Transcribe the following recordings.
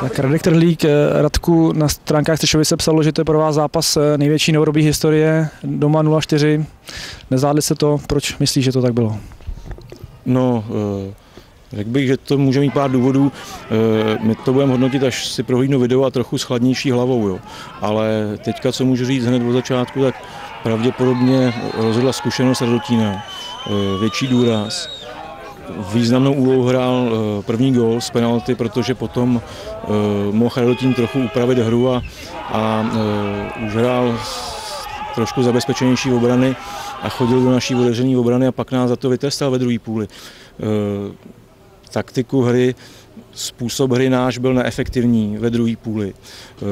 Tak Radek Trhlík, eh, Radku, na stránkách Střešovi se psalo, že to je pro vás zápas eh, největší novodobí historie, doma 0-4. Nezvládli se to, proč myslíš, že to tak bylo? No, eh, řekl bych, že to může mít pár důvodů. My to budeme hodnotit, až si prohlídnu video a trochu s chladnější hlavou. Jo. Ale teďka, co můžu říct hned od začátku, tak pravděpodobně rozhodla zkušenost Radotína. Větší důraz významnou úlohu hrál eh, první gol z penalty, protože potom eh, mohl Radotín trochu upravit hru a, a eh, už hrál trošku zabezpečenější obrany a chodil do naší otevřené obrany a pak nás za to vytrestal ve druhé půli. Taktiku hry způsob hry náš byl neefektivní ve druhé půli, eh,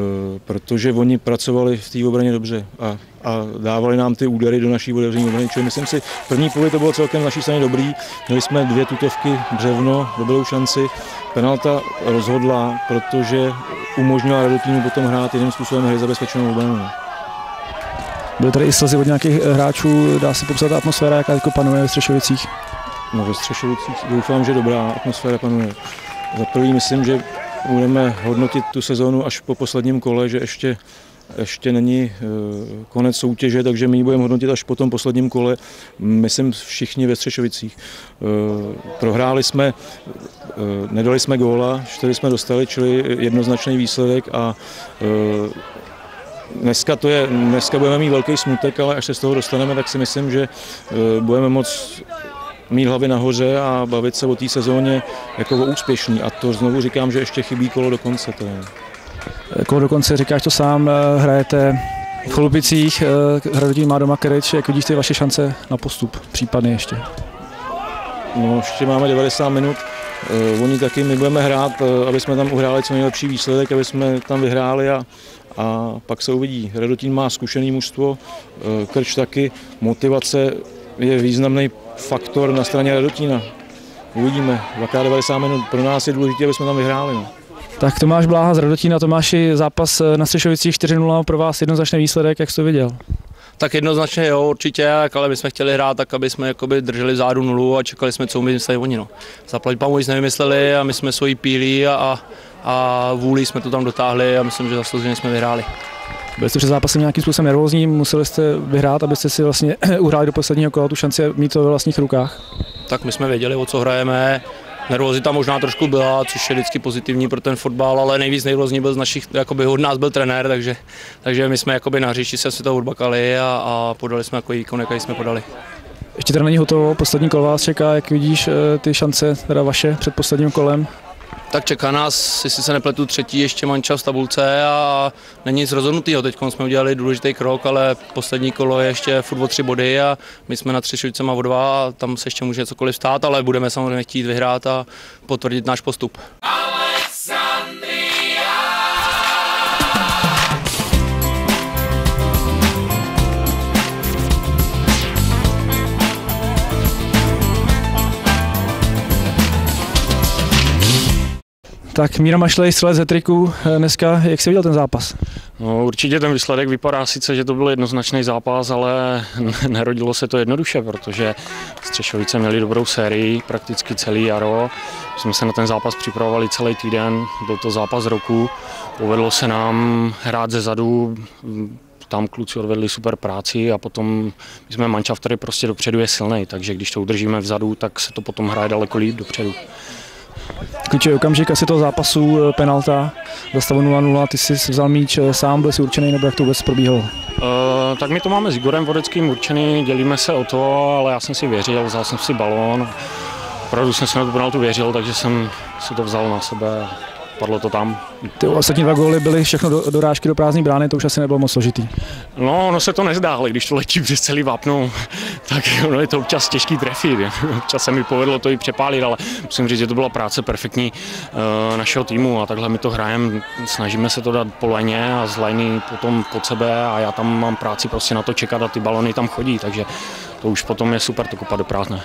protože oni pracovali v té obraně dobře a, a dávali nám ty údery do naší otevření obrany. Čili myslím si, v první půli to bylo celkem naší straně dobrý. Měli jsme dvě tutovky, břevno, dobrou šanci. Penalta rozhodla, protože umožnila Radotínu potom hrát jiným způsobem hry zabezpečenou obranu. Byly tady i slzy od nějakých eh, hráčů, dá se popsat atmosféra, jaká jako panuje ve Střešovicích? No ve Střešovicích doufám, že dobrá atmosféra panuje. Za prvý myslím, že budeme hodnotit tu sezónu až po posledním kole, že ještě ještě není eh, konec soutěže, takže my ji budeme hodnotit až po tom posledním kole, myslím všichni ve Střešovicích. Eh, prohráli jsme, eh, nedali jsme góla, čtyři jsme dostali, čili jednoznačný výsledek a Dneska, to je, dneska budeme mít velký smutek, ale až se z toho dostaneme, tak si myslím, že budeme moc mít hlavy nahoře a bavit se o té sezóně jako o úspěšný. A to znovu říkám, že ještě chybí kolo do konce. To je. Kolo do konce, říkáš to sám, eh, hrajete v Chlubicích, eh, Hradotí má doma Kereč, jak vidíš ty vaše šance na postup, případně ještě? No, ještě máme 90 minut, uh, oni taky, my budeme hrát, aby jsme tam uhráli co nejlepší výsledek, aby jsme tam vyhráli a, a pak se uvidí. Radotín má zkušený mužstvo, Krč taky, motivace je významný faktor na straně Radotína. Uvidíme, 90 minut pro nás je důležité, aby jsme tam vyhráli. No. Tak Tomáš Bláha z Radotína, Tomáši, zápas na Střešovicích 4-0, pro vás jednoznačný výsledek, jak jsi to viděl? Tak jednoznačně jo, určitě, ale my jsme chtěli hrát tak, aby jsme jakoby drželi zádu nulu a čekali jsme, co vymysleli oni. No. Zaplať pamu nic nevymysleli a my jsme svoji pílí a, a vůli jsme to tam dotáhli a myslím, že zaslouženě jsme vyhráli. Byli jste před zápasem nějakým způsobem nervózní, museli jste vyhrát, abyste si vlastně uhráli do posledního kola tu šanci mít to ve vlastních rukách? Tak my jsme věděli, o co hrajeme, Nervozita možná trošku byla, což je vždycky pozitivní pro ten fotbal, ale nejvíc nervózní byl z našich, jakoby od nás byl trenér, takže, takže my jsme jakoby na hřišti se to odbakali a, a podali jsme jako výkon, jaký jsme podali. Ještě teda není hotovo, poslední kolo vás čeká, jak vidíš eh, ty šance, teda vaše před posledním kolem? Tak čeká nás, jestli se nepletu, třetí ještě manča v tabulce a není nic rozhodnutého. Teď jsme udělali důležitý krok, ale poslední kolo je ještě furt o tři body a my jsme na tři švicema o dva a tam se ještě může cokoliv stát, ale budeme samozřejmě chtít vyhrát a potvrdit náš postup. Tak Míra Mašlej, střelec ze triku eh, dneska, jak jsi viděl ten zápas? No, určitě ten výsledek vypadá sice, že to byl jednoznačný zápas, ale nerodilo se to jednoduše, protože Střešovice měli dobrou sérii prakticky celý jaro. Jsme se na ten zápas připravovali celý týden, byl to zápas roku. Povedlo se nám hrát ze zadu, tam kluci odvedli super práci a potom my jsme mančaft, který prostě dopředu je silný, takže když to udržíme vzadu, tak se to potom hraje daleko líp dopředu. Klíčový okamžik asi toho zápasu, eh, penalta, za stavu 0-0, ty jsi vzal míč eh, sám, byl jsi určený, nebo jak to vůbec probíhalo? Uh, tak my to máme s Igorem Vodeckým určený, dělíme se o to, ale já jsem si věřil, vzal jsem si balón, opravdu jsem si na tu penaltu věřil, takže jsem si to vzal na sebe padlo to tam. Ty ostatní dva góly byly všechno do, dorážky do prázdné brány, to už asi nebylo moc složitý. No, ono se to nezdá, ale když to letí přes celý vápno, tak ono je to občas těžký trefit. Občas se mi povedlo to i přepálit, ale musím říct, že to byla práce perfektní uh, našeho týmu a takhle my to hrajeme, snažíme se to dát po a z liny potom pod sebe a já tam mám práci prostě na to čekat a ty balony tam chodí, takže to už potom je super to kopat do prázdné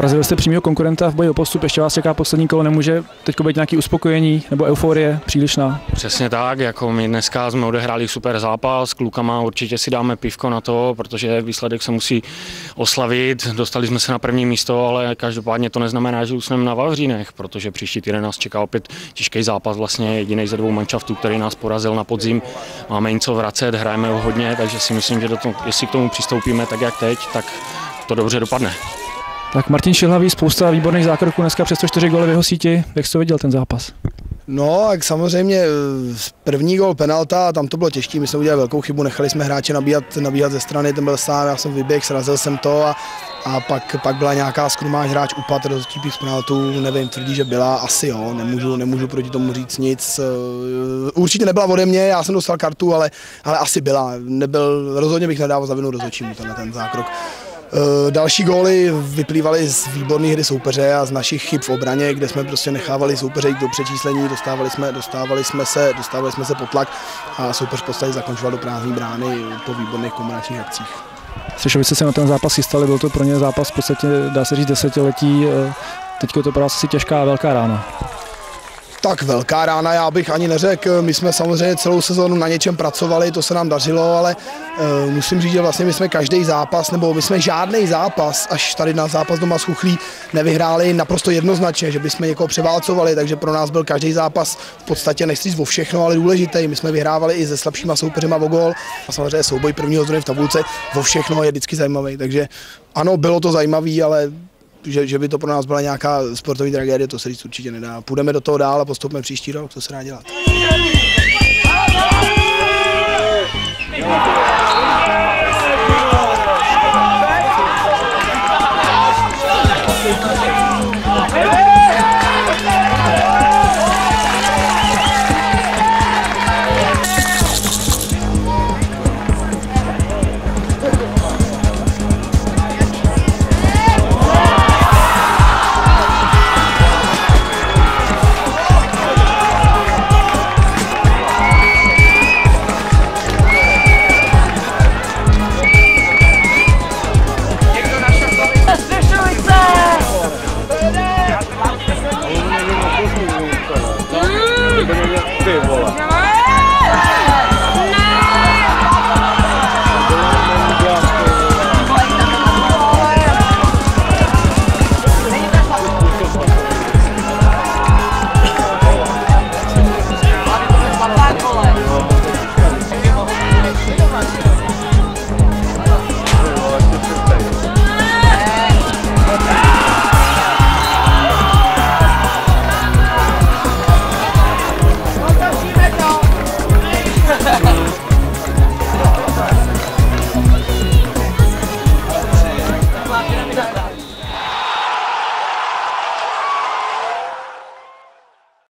Porazili jste přímého konkurenta v boji o postup, ještě vás čeká poslední kolo, nemůže teď být nějaký uspokojení nebo euforie přílišná? Přesně tak, jako my dneska jsme odehráli super zápas, klukama určitě si dáme pivko na to, protože výsledek se musí oslavit, dostali jsme se na první místo, ale každopádně to neznamená, že usneme na Vavřínech, protože příští týden nás čeká opět těžký zápas, vlastně jediný ze dvou manšaftů, který nás porazil na podzim. Máme jim co vracet, hrajeme ho hodně, takže si myslím, že do toho, jestli k tomu přistoupíme tak jak teď, tak to dobře dopadne. Tak Martin Šilhavý, spousta výborných zákroků dneska přes 104 góly v jeho síti. Jak jsi to viděl ten zápas? No, tak samozřejmě eh, první gol penalta, tam to bylo těžké, my jsme udělali velkou chybu, nechali jsme hráče nabíhat, nabíhat ze strany, ten byl sám, já jsem vyběhl, srazil jsem to a, a pak, pak byla nějaká skrumáž, hráč upad, rozhodčí z penaltu, nevím, tvrdí, že byla, asi jo, nemůžu, nemůžu proti tomu říct nic. Eh, určitě nebyla ode mě, já jsem dostal kartu, ale, ale asi byla, nebyl, rozhodně bych nedával za vinu rozhodčímu ten, ten zákrok. Eh, další góly vyplývaly z výborné hry soupeře a z našich chyb v obraně, kde jsme prostě nechávali soupeře jít do přečíslení, dostávali jsme, dostávali jsme, se, dostávali jsme se pod tlak a soupeř v podstatě zakončoval do prázdné brány po výborných kombinačních akcích. Slyšovice se na ten zápas chystali, byl to pro ně zápas v podstatě, dá se říct, desetiletí. Eh, Teď to pro vás asi těžká a velká rána. Tak velká rána, já bych ani neřekl. My jsme samozřejmě celou sezónu na něčem pracovali, to se nám dařilo, ale uh, musím říct, že vlastně my jsme každý zápas, nebo my jsme žádný zápas, až tady na zápas doma s Chuchlí, nevyhráli naprosto jednoznačně, že bychom někoho převálcovali, takže pro nás byl každý zápas v podstatě nechci říct o všechno, ale důležitý. My jsme vyhrávali i se slabšíma soupeřima o gol a samozřejmě souboj prvního zóny v tabulce o všechno je vždycky zajímavý. Takže ano, bylo to zajímavé, ale že, že by to pro nás byla nějaká sportovní tragédie, to se říct určitě nedá. Půjdeme do toho dál a postupíme příští rok, to se dá dělat.